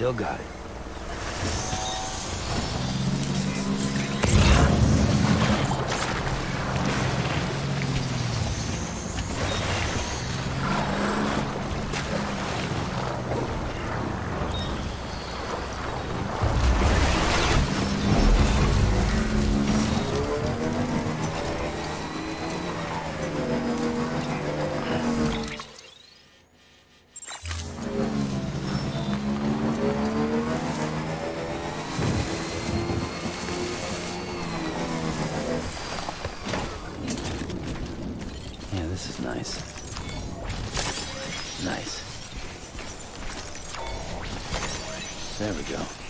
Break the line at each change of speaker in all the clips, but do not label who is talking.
Still got it. There we go.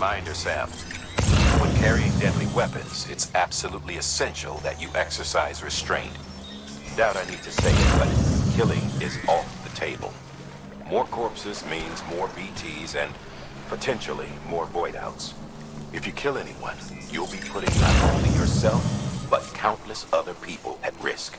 Reminder, Sam, when carrying deadly weapons, it's absolutely essential that you exercise restraint. Doubt I need to say it, but killing is off the table. More corpses means more BTs and potentially more void outs. If you kill anyone, you'll be putting not only yourself, but countless other people at risk.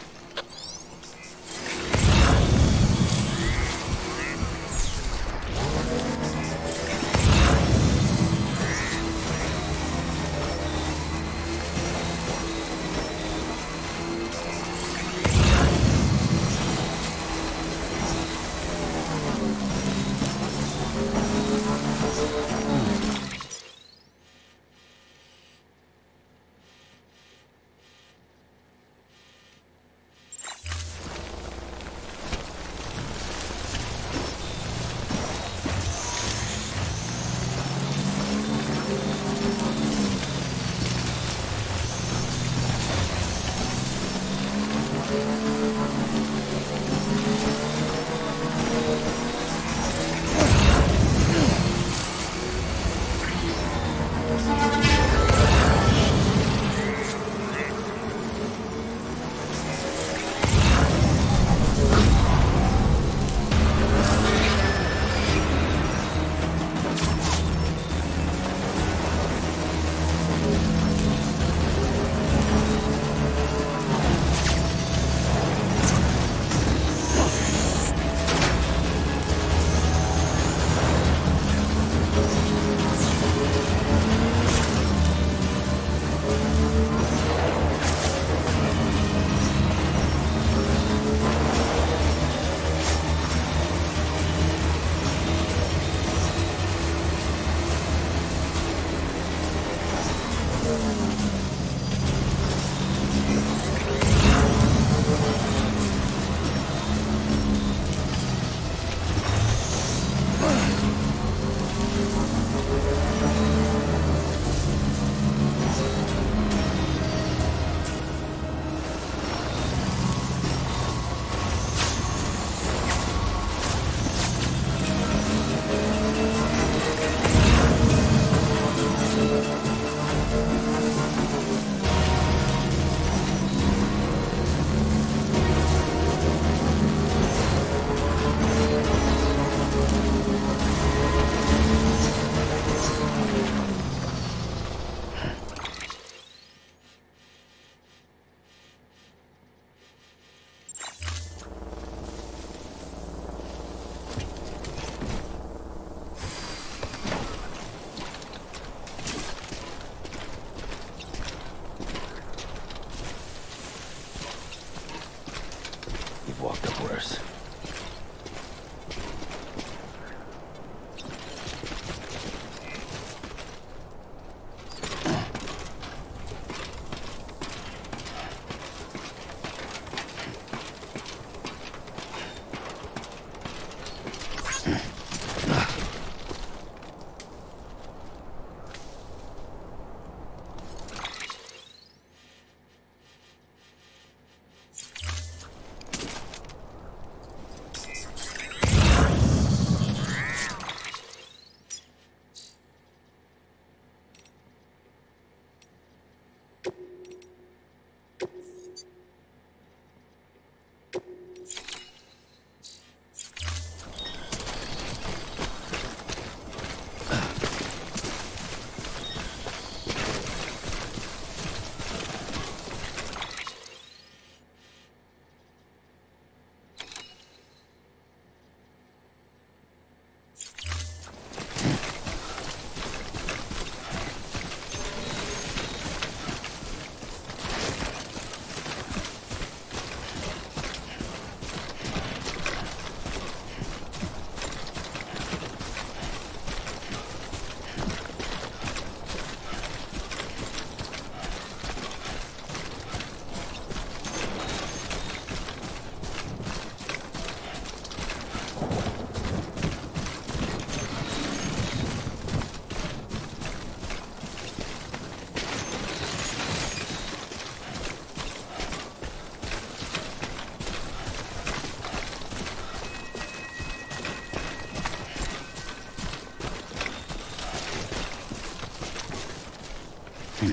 You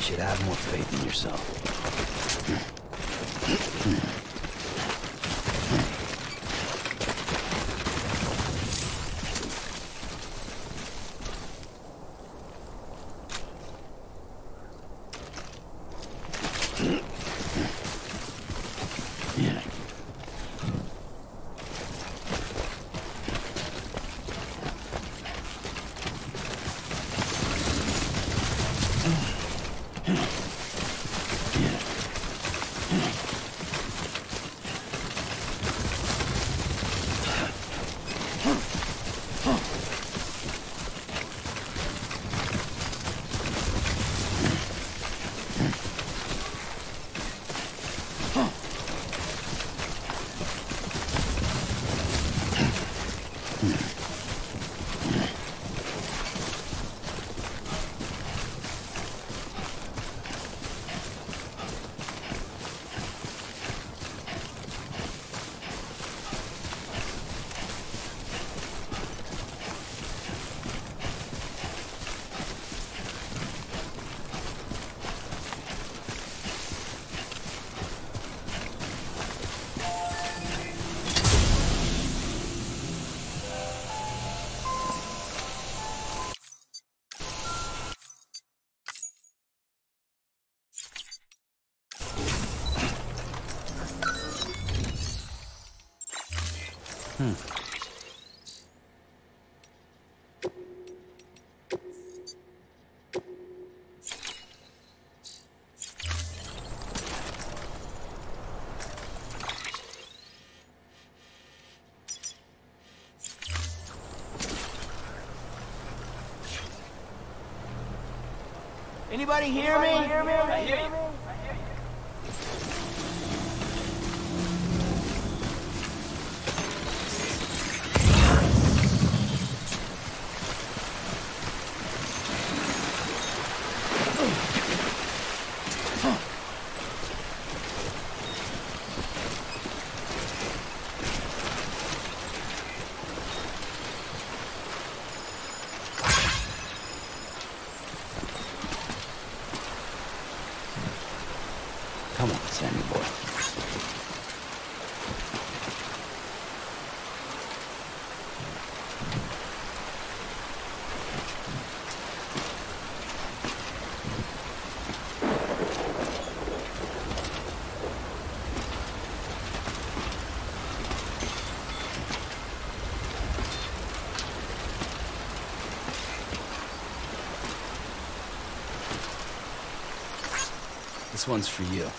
should have more faith in yourself.
Anybody hear me? I hear you.
Come on, Sammy boy. This one's for you.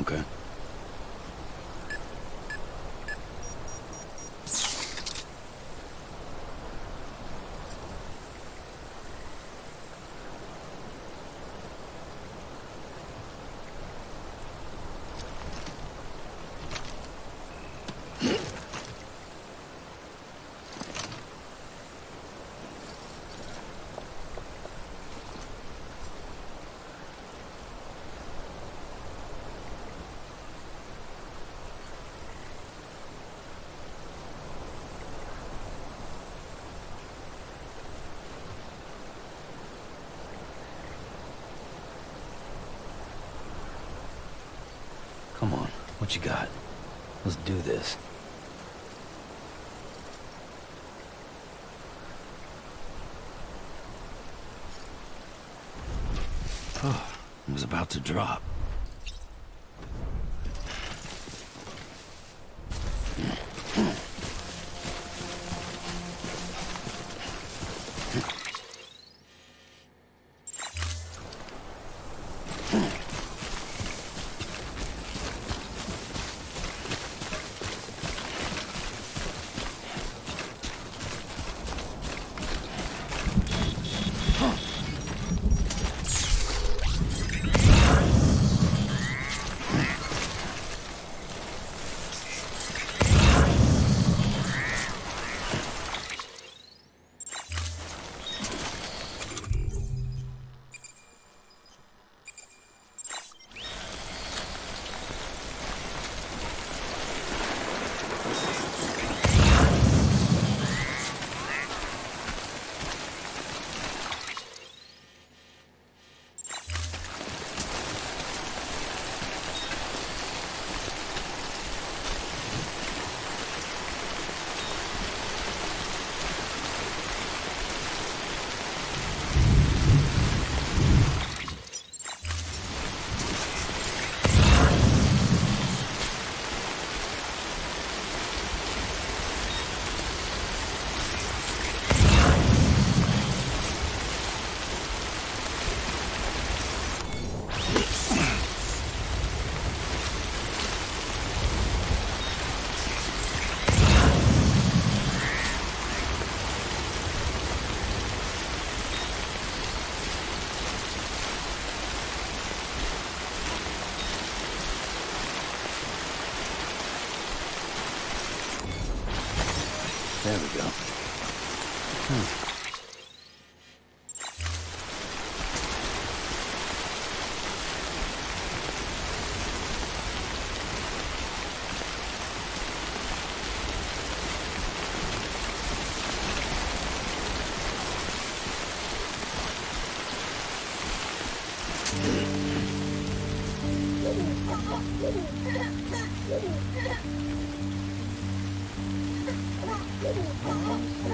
Okay. Come on, what you got? Let's do this. Oh, it was about to drop.
Thank.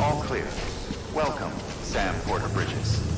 All clear. Welcome, Sam Porter Bridges.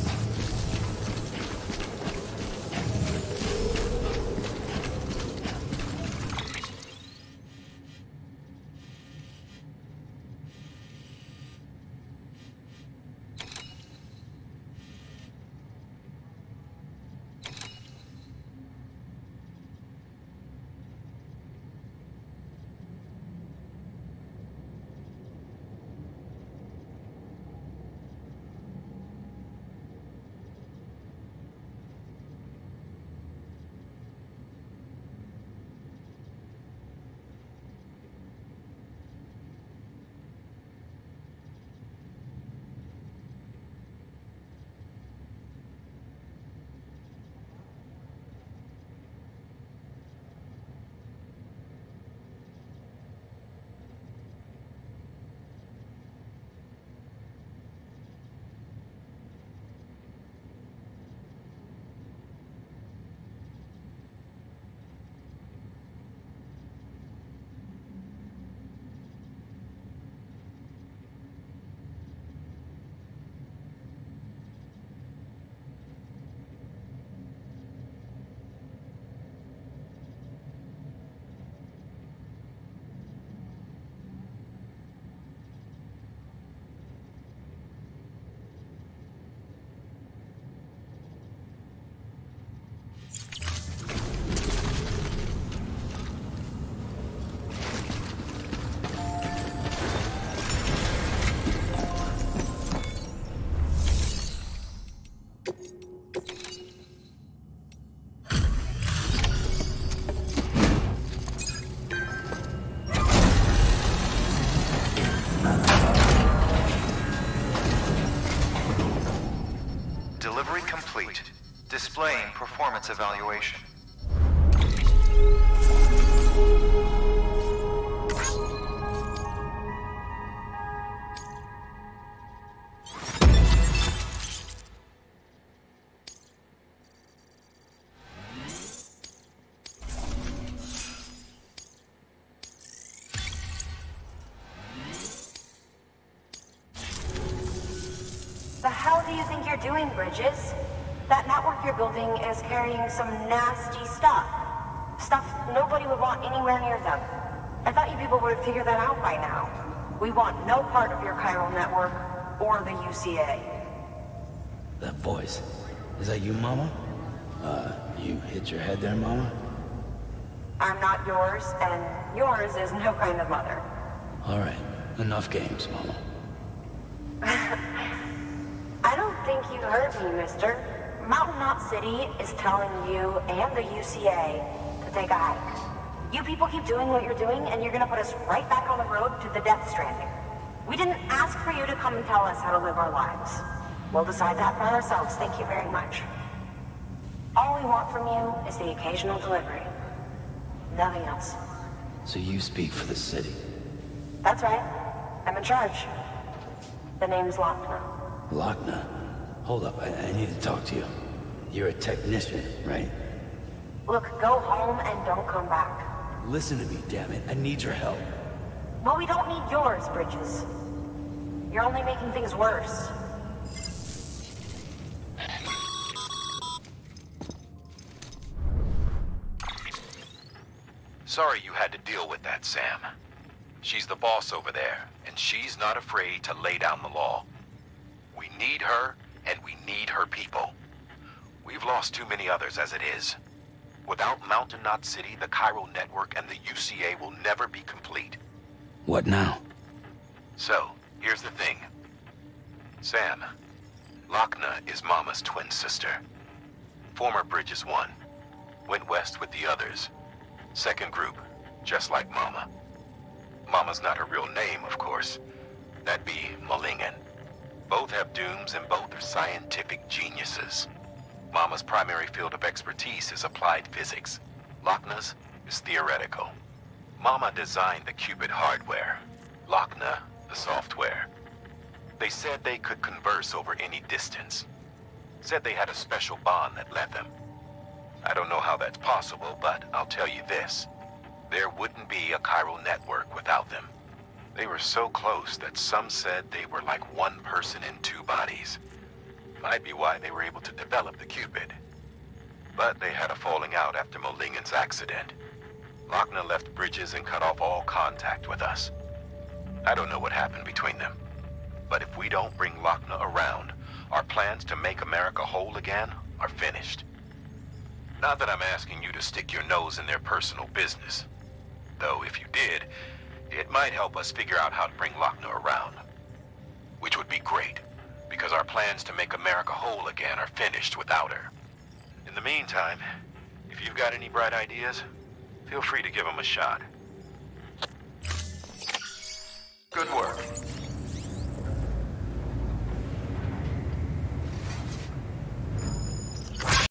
Displaying performance evaluation.
The hell do you think you're doing, Bridges? That network you're building is carrying some nasty stuff. Stuff nobody would want anywhere near them. I thought you people would figure that out by now. We want no part of your chiral network or the UCA.
That voice. Is that you, Mama? Uh, you hit your head there, Mama?
I'm not yours, and yours is no kind of mother.
All right. Enough games, Mama.
I don't think you heard me, mister. Mountain Knot City is telling you and the UCA to take a hike. You people keep doing what you're doing, and you're gonna put us right back on the road to the Death Stranding. We didn't ask for you to come and tell us how to live our lives. We'll decide that for ourselves, thank you very much. All we want from you is the occasional delivery. Nothing else.
So you speak for the city.
That's right. I'm in charge. The name's Lockne.
Lockne. Hold up, I, I need to talk to you. You're a technician, right?
Look, go home and don't come back.
Listen to me, damn it. I need your help.
Well, we don't need yours, Bridges. You're only making things worse.
Sorry you had to deal with that, Sam. She's the boss over there, and she's not afraid to lay down the law. We need her, and we need her people. We've lost too many others as it is. Without Mountain Knot City, the chiral network and the UCA will never be complete.
What now?
So, here's the thing. Sam, Lockne is Mama's twin sister. Former Bridges 1. Went west with the others. Second group, just like Mama. Mama's not her real name, of course. That'd be Malingen. Both have dooms and both are scientific geniuses. Mama's primary field of expertise is applied physics. Lockne's is theoretical. Mama designed the Q-pid hardware. Lockne, the software. They said they could converse over any distance. Said they had a special bond that led them. I don't know how that's possible, but I'll tell you this. There wouldn't be a chiral network without them. They were so close that some said they were like one person in two bodies. Might be why they were able to develop the Q-pid. But they had a falling out after Malingen's accident. Lockne left Bridges and cut off all contact with us. I don't know what happened between them. But if we don't bring Lockne around, our plans to make America whole again are finished. Not that I'm asking you to stick your nose in their personal business. Though if you did, it might help us figure out how to bring Lockne around. Which would be great, because our plans to make America whole again are finished without her. In the meantime, if you've got any bright ideas, feel free to give them a shot.
Good work.